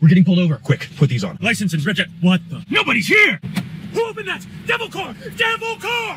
We're getting pulled over. Quick, put these on. License and Bridget. What the? Nobody's here! Who opened that? Devil car! Devil car!